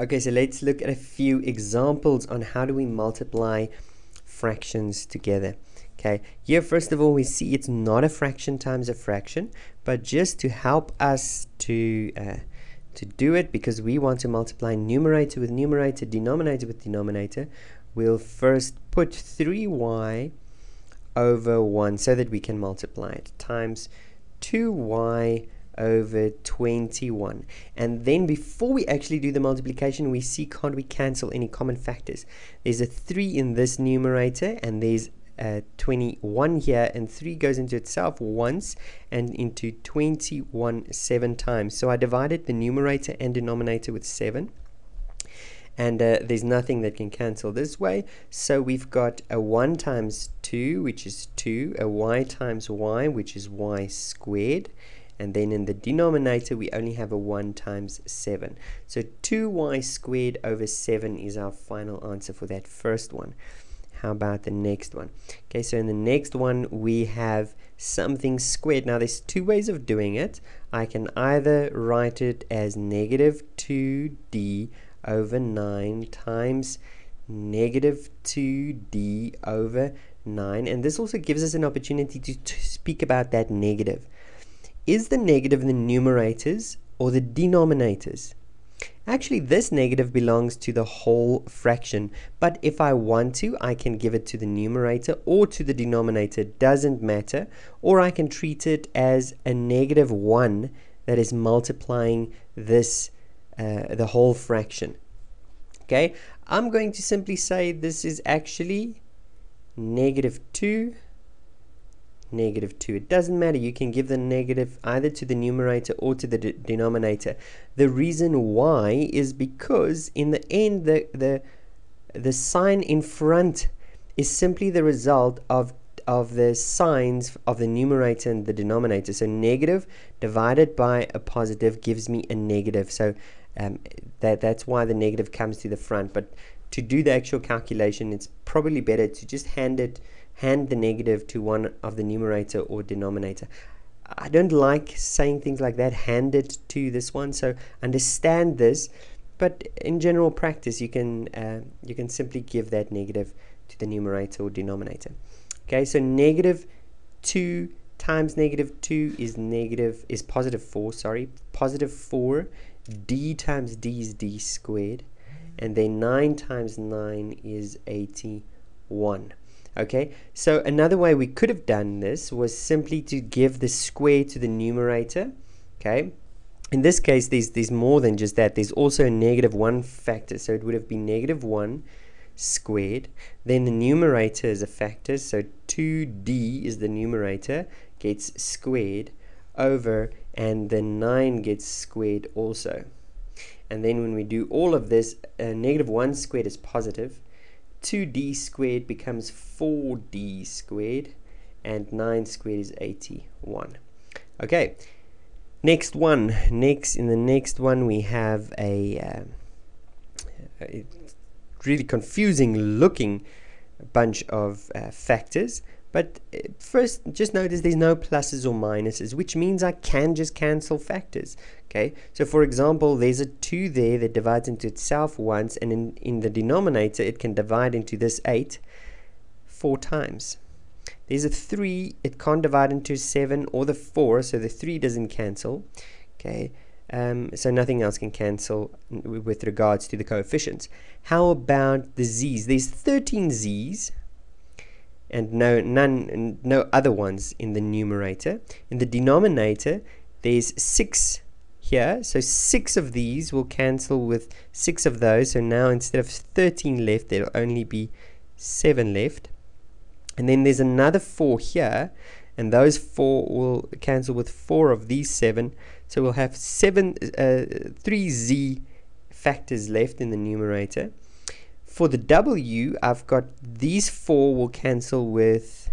Okay, so let's look at a few examples on how do we multiply fractions together. Okay, here first of all we see it's not a fraction times a fraction, but just to help us to uh, to do it because we want to multiply numerator with numerator, denominator with denominator, we'll first put 3y over 1 so that we can multiply it times 2y over 21 and then before we actually do the multiplication we see can't we cancel any common factors? There's a 3 in this numerator and there's uh, 21 here and 3 goes into itself once and into 21 seven times. So I divided the numerator and denominator with 7 and uh, there's nothing that can cancel this way. So we've got a 1 times 2 which is 2 a y times y which is y squared and then in the denominator we only have a 1 times 7 so 2y squared over 7 is our final answer for that first one. How about the next one? Okay so in the next one we have something squared. Now there's two ways of doing it. I can either write it as negative 2d over 9 times negative 2d over 9 and this also gives us an opportunity to, to speak about that negative is the negative in the numerators or the denominators? Actually, this negative belongs to the whole fraction, but if I want to, I can give it to the numerator or to the denominator, doesn't matter, or I can treat it as a negative 1 that is multiplying this, uh, the whole fraction. Okay, I'm going to simply say this is actually negative 2 negative 2. It doesn't matter. You can give the negative either to the numerator or to the de denominator. The reason why is because in the end, the, the, the sign in front is simply the result of of the signs of the numerator and the denominator. So negative divided by a positive gives me a negative. So um, that that's why the negative comes to the front. But to do the actual calculation, it's probably better to just hand it hand the negative to one of the numerator or denominator. I don't like saying things like that, hand it to this one, so understand this, but in general practice you can, uh, you can simply give that negative to the numerator or denominator. Okay, so negative 2 times negative 2 is negative, is positive 4, sorry, positive 4, d times d is d squared, and then 9 times 9 is 81. Okay, so another way we could have done this was simply to give the square to the numerator. Okay, in this case, there's, there's more than just that. There's also a negative 1 factor, so it would have been negative 1 squared. Then the numerator is a factor, so 2d is the numerator, gets squared over, and the 9 gets squared also. And then when we do all of this, uh, negative 1 squared is positive, 2d squared becomes 4d squared and 9 squared is 81 okay next one. Next in the next one we have a, uh, really confusing looking bunch of uh, factors but uh, first, just notice there's no pluses or minuses, which means I can just cancel factors. Okay, so for example, there's a 2 there that divides into itself once, and in, in the denominator, it can divide into this 8 four times. There's a 3, it can't divide into 7 or the 4, so the 3 doesn't cancel. Okay, um, so nothing else can cancel with regards to the coefficients. How about the z's? There's 13 z's and no none no other ones in the numerator. In the denominator there's six here so six of these will cancel with six of those. So now instead of 13 left there'll only be seven left. And then there's another four here and those four will cancel with four of these seven. So we'll have seven uh, three z factors left in the numerator for the W, I've got these four will cancel with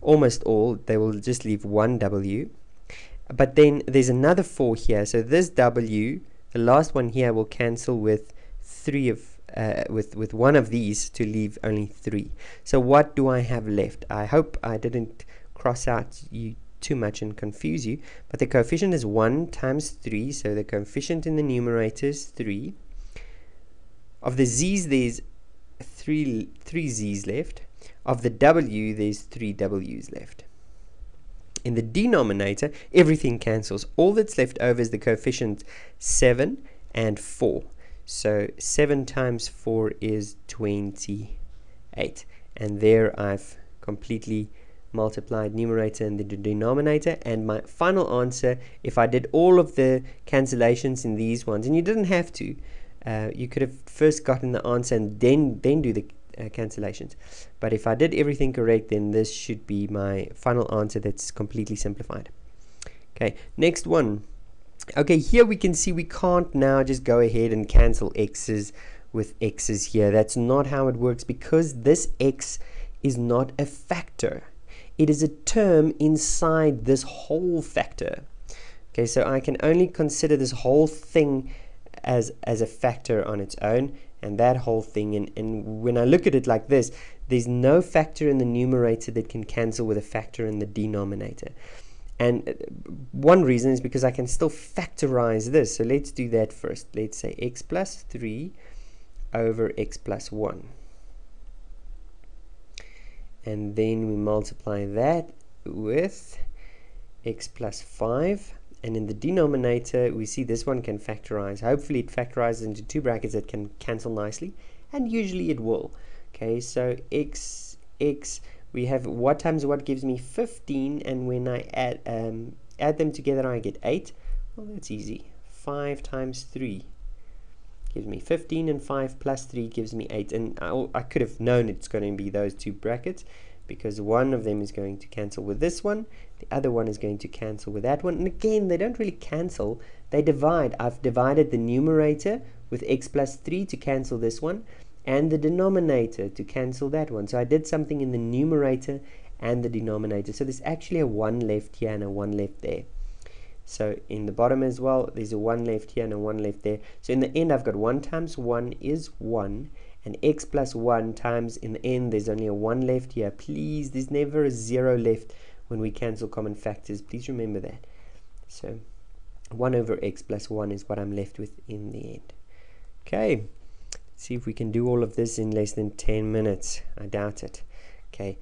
almost all. They will just leave one W. But then there's another four here. So this W, the last one here, will cancel with three of uh, with with one of these to leave only three. So what do I have left? I hope I didn't cross out you too much and confuse you. But the coefficient is 1 times 3, so the coefficient in the numerator is 3 Of the z's, there's three three z's left. Of the w, there's three w's left. In the denominator, everything cancels. All that's left over is the coefficient 7 and 4. So 7 times 4 is 28. And there I've completely multiplied numerator and the denominator and my final answer if I did all of the cancellations in these ones and you didn't have to uh, you could have first gotten the answer and then then do the uh, cancellations. But if I did everything correct then this should be my final answer that's completely simplified. Okay next one. Okay here we can see we can't now just go ahead and cancel x's with x's here. That's not how it works because this x is not a factor. It is a term inside this whole factor. Okay, so I can only consider this whole thing as, as a factor on its own and that whole thing. And, and when I look at it like this, there's no factor in the numerator that can cancel with a factor in the denominator. And uh, one reason is because I can still factorize this. So let's do that first. Let's say x plus 3 over x plus 1 and then we multiply that with x plus 5 and in the denominator we see this one can factorize. Hopefully it factorizes into two brackets that can cancel nicely. And usually it will. Okay so x x we have what times what gives me 15 and when I add um, add them together I get 8 well that's easy. 5 times 3 gives me 15 and 5 plus 3 gives me 8 and I, I could have known it's going to be those two brackets because one of them is going to cancel with this one the other one is going to cancel with that one and again they don't really cancel they divide I've divided the numerator with x plus 3 to cancel this one and the denominator to cancel that one so I did something in the numerator and the denominator so there's actually a 1 left here and a 1 left there so in the bottom as well, there's a 1 left here and a 1 left there. So in the end, I've got 1 times 1 is 1. And x plus 1 times, in the end, there's only a 1 left here. Please, there's never a 0 left when we cancel common factors. Please remember that. So 1 over x plus 1 is what I'm left with in the end. Okay, Let's see if we can do all of this in less than 10 minutes. I doubt it. Okay,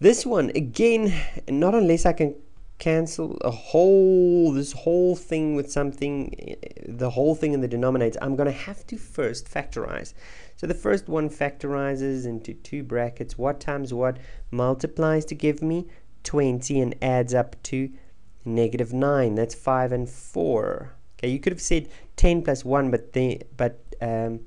this one, again, not unless I can cancel a whole this whole thing with something eh, the whole thing in the denominator I'm going to have to first factorize so the first one factorizes into two brackets what times what multiplies to give me 20 and adds up to negative 9 that's 5 and 4 okay you could have said 10 plus 1 but then but um,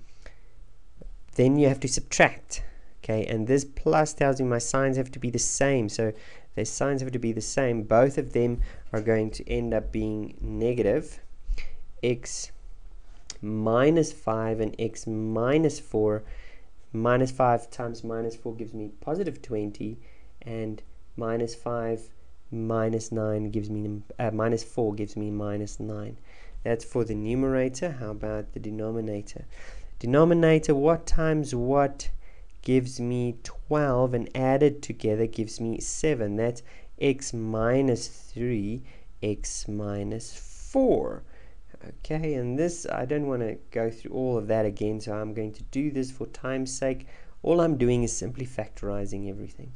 then you have to subtract. Okay and this plus tells me my signs have to be the same. So their signs have to be the same. Both of them are going to end up being negative x minus 5 and x minus 4 minus 5 times minus 4 gives me positive 20 and minus 5 minus 9 gives me uh, minus 4 gives me minus 9 that's for the numerator. How about the denominator? Denominator what times what gives me 12 and added together gives me 7 that's x minus 3 x minus 4 okay and this I don't want to go through all of that again so I'm going to do this for time's sake. All I'm doing is simply factorizing everything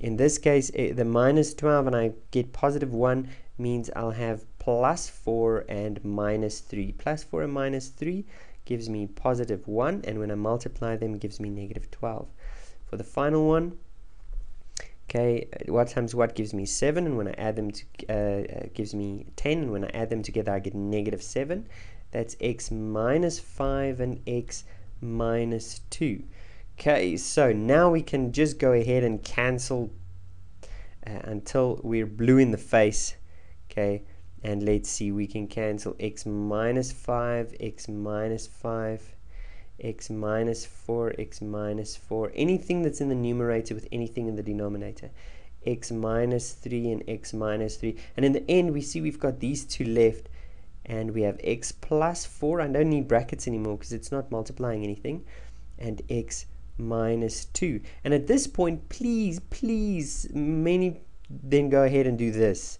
in this case eh, the minus 12 and I get positive 1 means I'll have plus 4 and minus 3 plus 4 and minus 3 gives me positive 1 and when I multiply them gives me negative 12 for the final one okay what times what gives me 7 and when I add them to uh, gives me 10 and when I add them together I get negative 7 that's x minus 5 and x minus 2 okay so now we can just go ahead and cancel uh, until we're blue in the face okay? And let's see we can cancel x minus 5 x minus 5 x minus 4 x minus 4 anything that's in the numerator with anything in the denominator. X minus 3 and x minus 3 and in the end we see we've got these two left and we have x plus 4 I don't need brackets anymore because it's not multiplying anything. And x minus 2 and at this point please please many then go ahead and do this.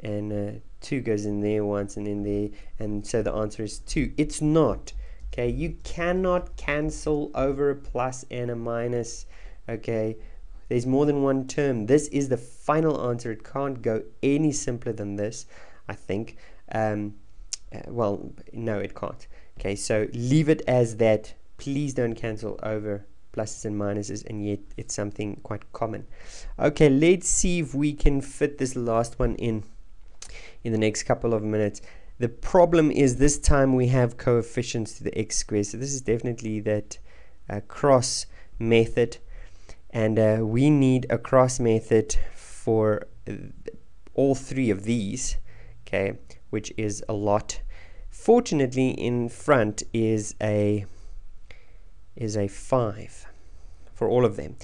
And uh, 2 goes in there once and in there. And so the answer is 2 it's not. Okay? You cannot cancel over a plus and a minus. Okay? There's more than one term. This is the final answer. It can't go any simpler than this I think. Um, uh, well no it can't. Okay? So leave it as that. Please don't cancel over pluses and minuses and yet it's something quite common. Okay let's see if we can fit this last one in in the next couple of minutes. The problem is this time we have coefficients to the x squared. So this is definitely that uh, cross method. And uh, we need a cross method for all three of these okay which is a lot. Fortunately in front is a is a 5 for all of them.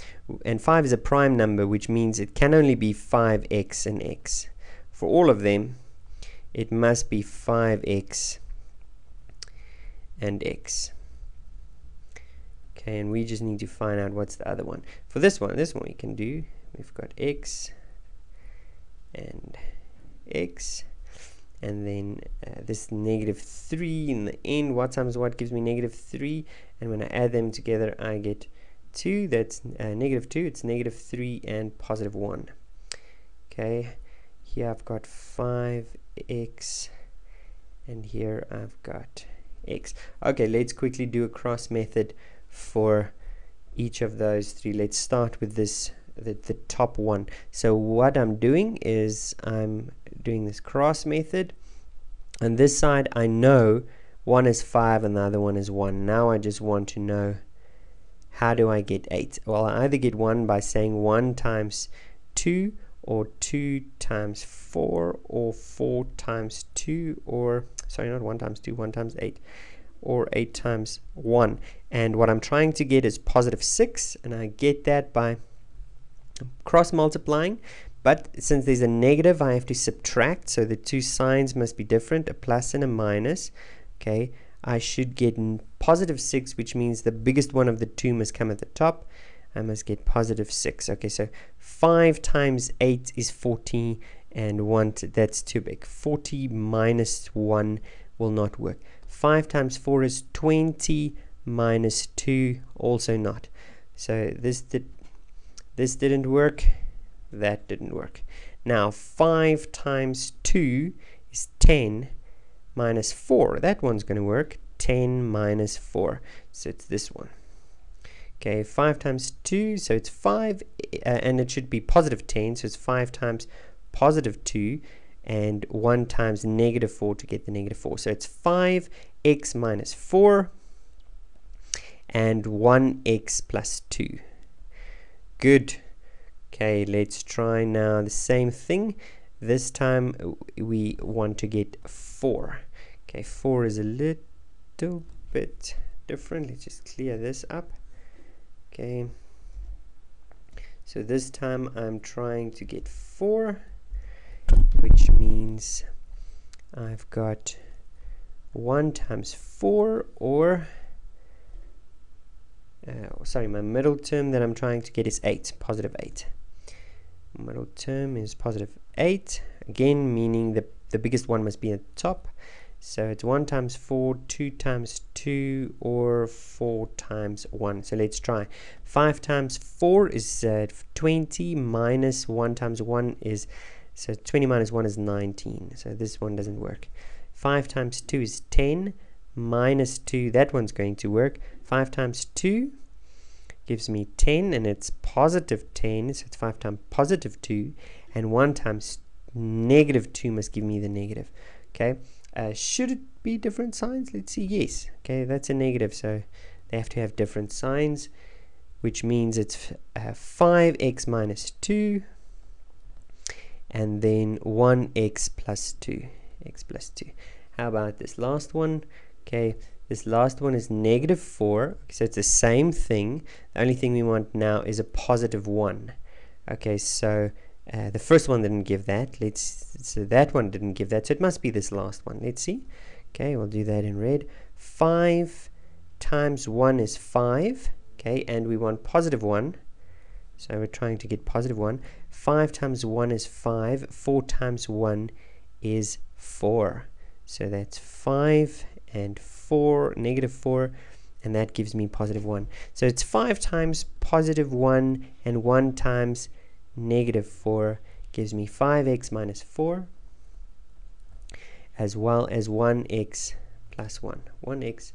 And 5 is a prime number, which means it can only be 5x and x. For all of them, it must be 5x and x. Okay, and we just need to find out what's the other one. For this one, this one we can do, we've got x and x and then uh, this negative 3 in the end what times what gives me negative 3 and when I add them together I get 2 that's uh, negative 2 it's negative 3 and positive 1 okay here I've got 5x and here I've got x. Okay let's quickly do a cross method for each of those three. Let's start with this the, the top one. So what I'm doing is I'm doing this cross method. On this side I know one is 5 and the other one is 1 now I just want to know how do I get 8 well I either get 1 by saying 1 times 2 or 2 times 4 or 4 times 2 or sorry not 1 times 2 1 times 8 or 8 times 1 and what I'm trying to get is positive 6 and I get that by cross multiplying but since there's a negative, I have to subtract. So the two signs must be different, a plus and a minus. Okay, I should get positive 6, which means the biggest one of the two must come at the top. I must get positive 6. Okay, so 5 times 8 is 40, and 1, that's too big. 40 minus 1 will not work. 5 times 4 is 20, minus 2, also not. So this did, this didn't work that didn't work. Now 5 times 2 is 10 minus 4. That one's going to work. 10 minus 4. So it's this one. Okay, 5 times 2, so it's 5, uh, and it should be positive 10, so it's 5 times positive 2, and 1 times negative 4 to get the negative 4. So it's 5x minus 4, and 1x plus 2. Good. Okay, let's try now the same thing. This time we want to get 4. Okay, 4 is a little bit different. Let's just clear this up. Okay. So this time I'm trying to get 4, which means I've got 1 times 4 or uh, sorry, my middle term that I'm trying to get is 8, positive 8 middle term is positive 8 again meaning the, the biggest one must be at the top so it's 1 times 4, 2 times 2, or 4 times 1. So let's try. 5 times 4 is uh, 20, minus 1 times 1 is, so 20 minus 1 is 19. So this one doesn't work. 5 times 2 is 10, minus 2, that one's going to work. 5 times 2 gives me 10 and it's positive 10 so it's 5 times positive 2 and 1 times negative 2 must give me the negative okay? Uh, should it be different signs? Let's see yes okay that's a negative so they have to have different signs which means it's uh, 5x minus 2 and then 1x plus 2 x plus 2 how about this last one? Okay this last one is negative 4. So it's the same thing. The only thing we want now is a positive 1. Okay, so uh, the first one didn't give that. Let's So that one didn't give that. So it must be this last one. Let's see. Okay, we'll do that in red. 5 times 1 is 5. Okay, and we want positive 1. So we're trying to get positive 1. 5 times 1 is 5. 4 times 1 is 4. So that's 5 and 4 4, negative 4, and that gives me positive 1. So it's 5 times positive 1, and 1 times negative 4 gives me 5x minus 4, as well as 1x plus 1. 1x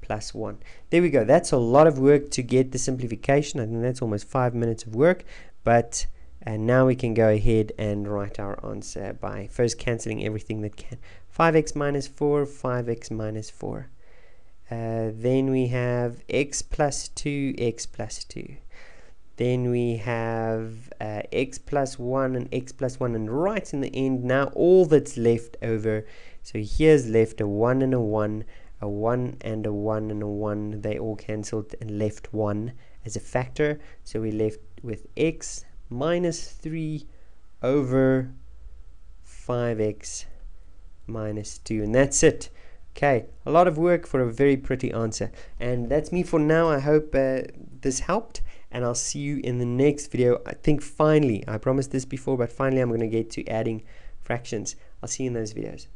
plus 1. There we go. That's a lot of work to get the simplification. I think that's almost 5 minutes of work, but and now we can go ahead and write our answer by first cancelling everything that can. 5x minus 4, 5x minus 4. Uh, then we have x plus 2, x plus 2. Then we have uh, x plus 1 and x plus 1. And right in the end, now all that's left over. So here's left a 1 and a 1, a 1 and a 1 and a 1. They all cancelled and left 1 as a factor. So we left with x minus 3 over 5x minus 2 and that's it. Okay a lot of work for a very pretty answer. And that's me for now. I hope uh, this helped and I'll see you in the next video. I think finally I promised this before but finally I'm going to get to adding fractions. I'll see you in those videos